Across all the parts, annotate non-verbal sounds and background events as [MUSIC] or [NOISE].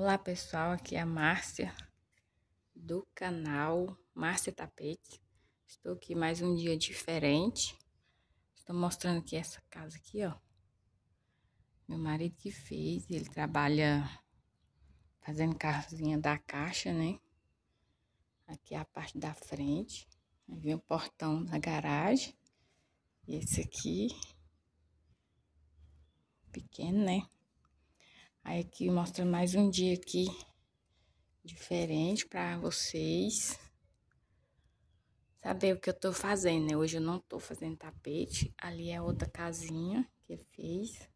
Olá pessoal, aqui é a Márcia do canal Márcia Tapete. Estou aqui mais um dia diferente. Estou mostrando aqui essa casa aqui, ó. Meu marido que fez, ele trabalha fazendo casinha da caixa, né? Aqui é a parte da frente. Aí vem o portão da garagem. E esse aqui, pequeno, né? Aí aqui mostra mais um dia aqui diferente para vocês saber o que eu tô fazendo, né? Hoje eu não tô fazendo tapete, ali é outra casinha que ele fez.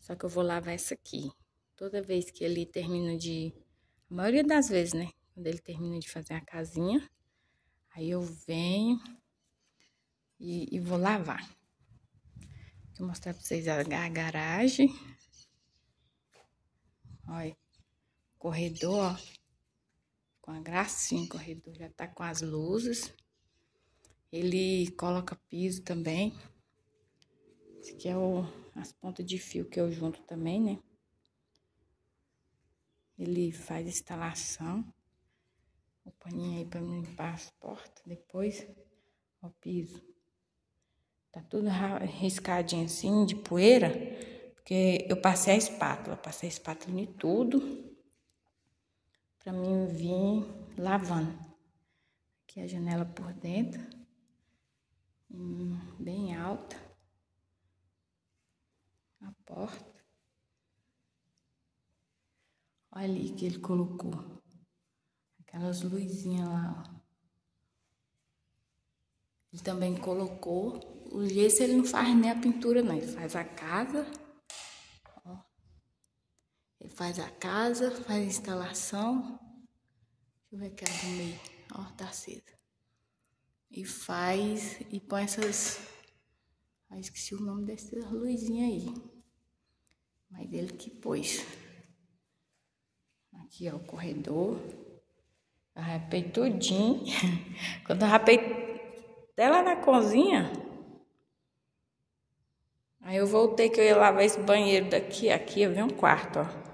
Só que eu vou lavar essa aqui. Toda vez que ele termina de... A maioria das vezes, né? Quando ele termina de fazer a casinha, aí eu venho e, e vou lavar. Vou mostrar pra vocês a, a garagem. Olha, corredor, ó, com a gracinha, o corredor já tá com as luzes. Ele coloca piso também. Esse aqui é o, as pontas de fio que eu junto também, né? Ele faz instalação. O paninho aí pra limpar as portas. Depois, ó, o piso. Tá tudo riscadinho assim, de poeira. Porque eu passei a espátula, passei a espátula em tudo para mim vir lavando. Aqui a janela por dentro, hum, bem alta. A porta. Olha ali que ele colocou. Aquelas luzinhas lá, ó. Ele também colocou. O gesso ele não faz nem a pintura, não. Ele faz a casa ele faz a casa, faz a instalação. Deixa eu ver aqui do meio. Ó, tá acesa. E faz e põe essas. Ah, esqueci o nome dessas luzinhas aí. Mas ele que pôs. Aqui, ó, o corredor. Eu rapei tudinho. [LAUGHS] Quando eu rapei até lá na cozinha, aí eu voltei que eu ia lavar esse banheiro daqui. Aqui eu vi um quarto, ó.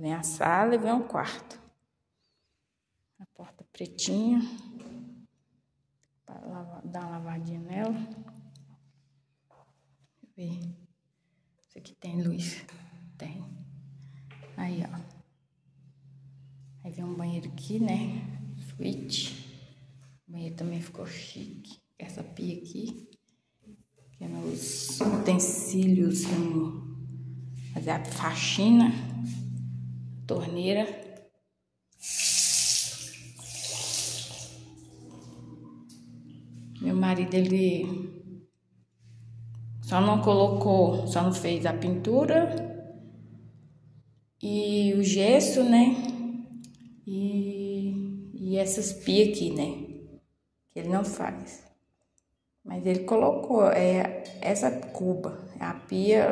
Vem a sala e vem o quarto. A porta pretinha. Para dar uma lavadinha nela. Ver. Isso aqui tem luz. Tem. Aí, ó. Aí vem um banheiro aqui, né? Suíte. O banheiro também ficou chique. Essa pia aqui. Que é nos utensílios fazer a faxina torneira. Meu marido, ele só não colocou, só não fez a pintura e o gesso, né? E, e essas pias aqui, né? Que ele não faz. Mas ele colocou, é essa cuba, a pia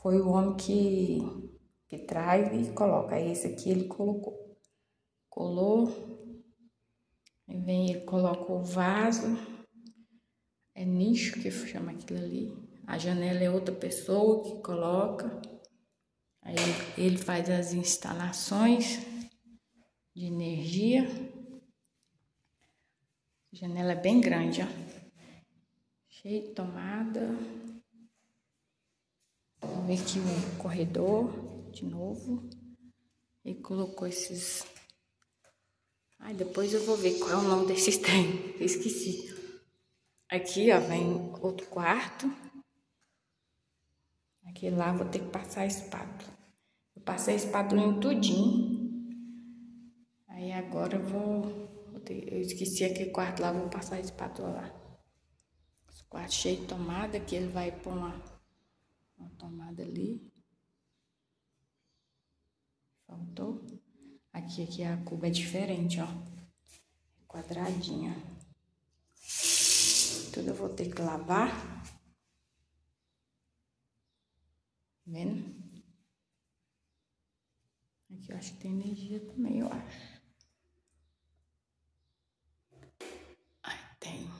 foi o homem que que traz e coloca. Esse aqui ele colocou. Colou. Aí vem ele coloca o vaso. É nicho que chama aquilo ali. A janela é outra pessoa que coloca. Aí ele faz as instalações de energia. A janela é bem grande, ó. Cheio de tomada. Vamos ver aqui o corredor de novo. E colocou esses... Ai, depois eu vou ver qual é o nome desses [LAUGHS] trem. Esqueci. Aqui, ó, vem outro quarto. Aqui lá vou ter que passar a espátula. Eu passei a espátula em tudinho. Aí agora eu vou... eu esqueci aquele quarto lá, vou passar a espátula lá. Esse quarto cheio de tomada, aqui ele vai pôr uma, uma tomada ali. Faltou? Aqui, aqui a cuba é diferente, ó. É quadradinha. Tudo eu vou ter que lavar. Tá vendo? Aqui eu acho que tem energia também, eu acho. Ai, tem.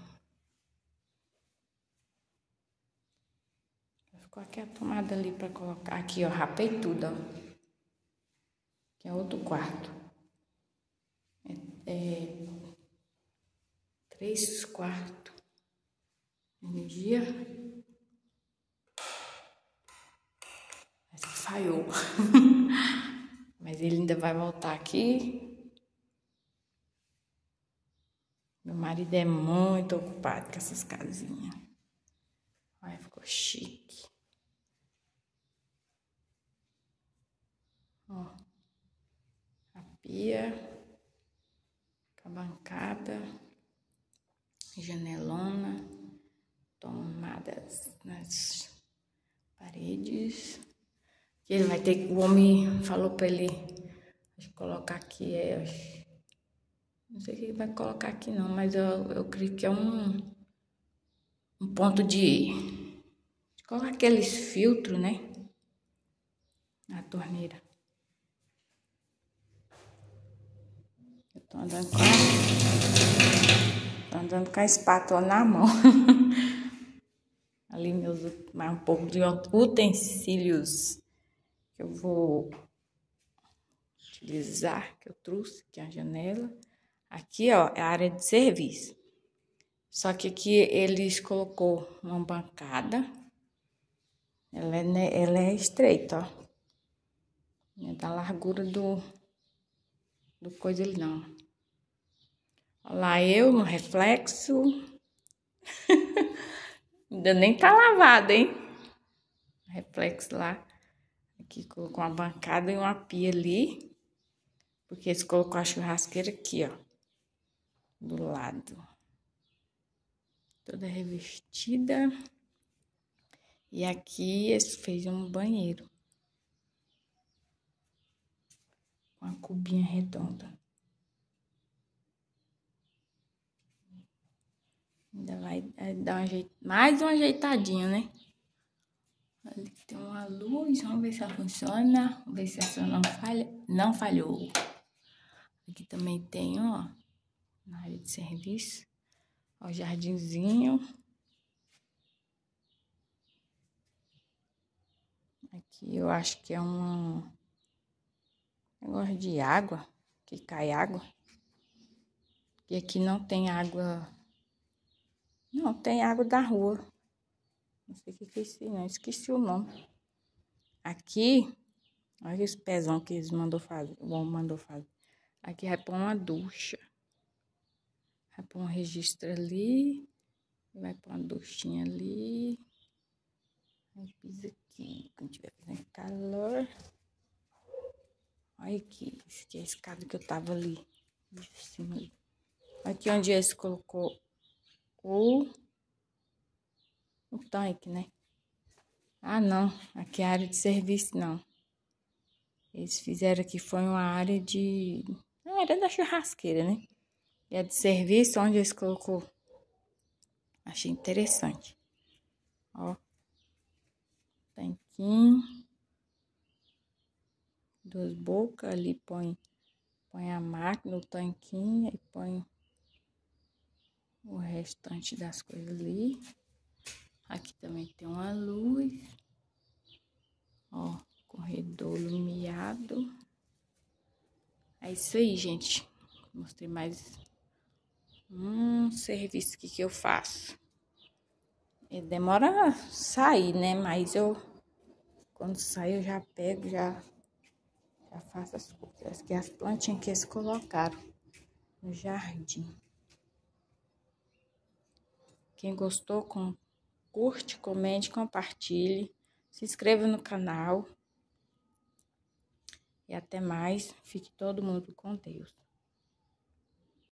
Ficou aqui a tomada ali pra colocar. Aqui, ó, rapei tudo, ó. É outro quarto. É, é três quartos. Energia. Mas falhou. [LAUGHS] Mas ele ainda vai voltar aqui. Meu marido é muito ocupado com essas casinhas. Olha, ficou chique. Ó, pia, a bancada, janelona, tomadas nas paredes. Ele vai ter que, o homem falou para ele colocar aqui, é, não sei o que ele vai colocar aqui não, mas eu, eu creio que é um, um ponto de, de colocar aqueles filtros, né? Na torneira. Tô andando com a, andando com a espátula na mão. [LAUGHS] Ali meus mais um pouco de utensílios que eu vou utilizar, que eu trouxe aqui a janela. Aqui, ó, é a área de serviço. Só que aqui eles colocou uma bancada. Ela é, ela é estreita, ó. É da largura do, do coisa ali, não. Olha lá eu no reflexo. [LAUGHS] Ainda nem tá lavado, hein? Reflexo lá. Aqui colocou uma bancada e uma pia ali. Porque eles colocou a churrasqueira aqui, ó. Do lado. Toda revestida. E aqui eles fez um banheiro. Com a cubinha redonda. Ainda vai dar um mais um ajeitadinho, né? Ali tem uma luz, vamos ver se ela funciona. Vamos ver se essa não falha. Não falhou. Aqui também tem, ó, na área de serviço, ó, jardinzinho. Aqui eu acho que é um negócio de água, que cai água. E aqui não tem água, não, tem água da rua. Não sei o que que é não. Esqueci o nome. Aqui, olha esse pezão que eles mandou fazer. O homem mandou fazer. Aqui vai pôr uma ducha. Vai pôr um registro ali. Vai pôr uma duchinha ali. Aí pisa aqui. Quando tiver fazendo calor. Olha aqui. Aqui é a escada que eu tava ali. Aqui onde esse colocou o o tanque, né? Ah, não. Aqui é área de serviço, não. Eles fizeram aqui, foi uma área de... A área da churrasqueira, né? E a de serviço, onde eles colocou. Achei interessante. Ó. Tanquinho. Duas bocas. Ali põe, põe a máquina, o tanquinho. E põe o restante das coisas ali. Aqui também tem uma luz. Ó, corredor iluminado. É isso aí, gente. Mostrei mais um serviço aqui que eu faço. E demora sair, né? Mas eu, quando sai, eu já pego, já, já faço as coisas. Aqui as plantinhas que eles colocaram no jardim. Quem gostou, com curte, comente, compartilhe, se inscreva no canal. E até mais. Fique todo mundo com Deus.